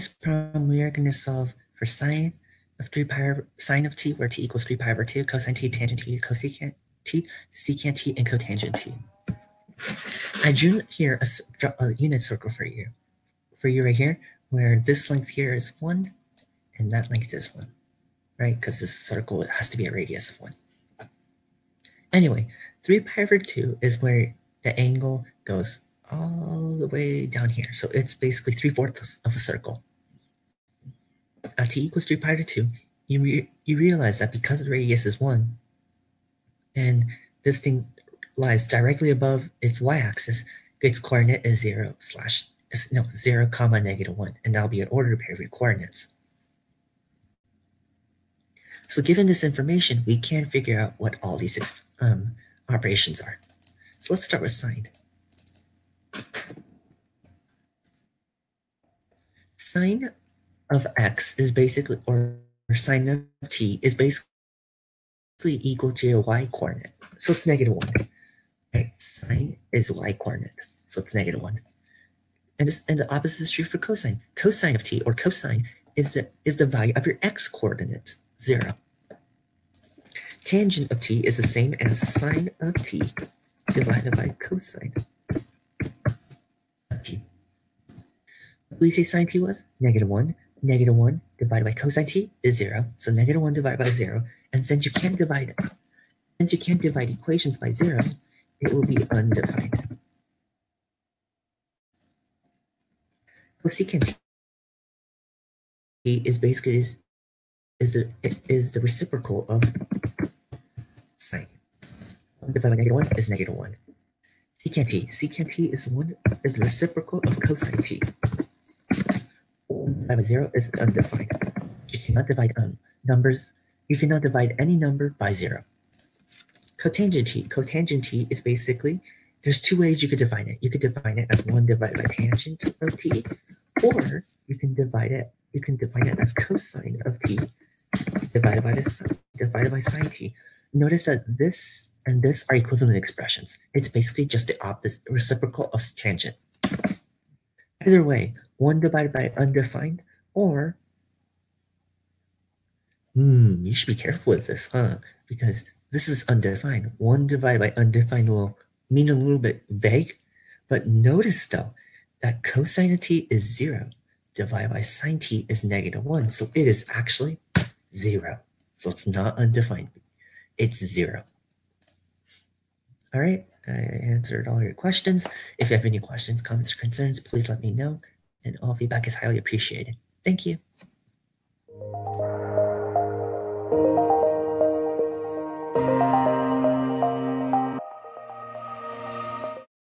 this problem, we are going to solve for sine of 3 pi over, sine of t, where t equals 3 pi over 2, cosine t, tangent t, cosecant t, secant t, and cotangent t. I drew here a, a unit circle for you, for you right here, where this length here is 1 and that length is 1, right? Because this circle has to be a radius of 1. Anyway, 3 pi over 2 is where the angle goes all the way down here. So it's basically 3 fourths of a circle. At t equals 3 pi over 2, you, re you realize that because the radius is 1, and this thing lies directly above its y-axis, its coordinate is 0 slash, no, 0 comma negative 1, and that'll be an ordered pair of coordinates. So given this information, we can figure out what all these um, operations are. So let's start with sine. Sine of x is basically, or, sine of t is basically equal to your y coordinate. So it's negative 1. Right? Sine is y coordinate. So it's negative 1. And, this, and the opposite is true for cosine. Cosine of t, or cosine, is the, is the value of your x coordinate, 0. Tangent of t is the same as sine of t divided by cosine of t. What we say sine t was? Negative 1. Negative 1 divided by cosine t is 0. So negative 1 divided by 0. And since you can't divide since you can't divide equations by 0, it will be undefined. Cosecant t is basically is, is the is the reciprocal of sine. 1 divided by negative 1 is negative 1. Secant t. Secant t is one is the reciprocal of cosine t. 1 divided by 0 is undefined. You cannot divide um, numbers. You cannot divide any number by 0. Cotangent t. Cotangent t is basically, there's two ways you could define it. You could define it as 1 divided by tangent of t, or you can divide it, you can define it as cosine of t divided by this divided by sine t. Notice that this and this are equivalent expressions. It's basically just the opposite reciprocal of tangent. Either way, 1 divided by undefined or hmm, you should be careful with this, huh? Because this is undefined. 1 divided by undefined will mean a little bit vague, but notice though that cosine of t is 0 divided by sine t is negative 1. So it is actually 0. So it's not undefined it's zero. All right, I answered all your questions. If you have any questions, comments, or concerns, please let me know, and all feedback is highly appreciated. Thank you.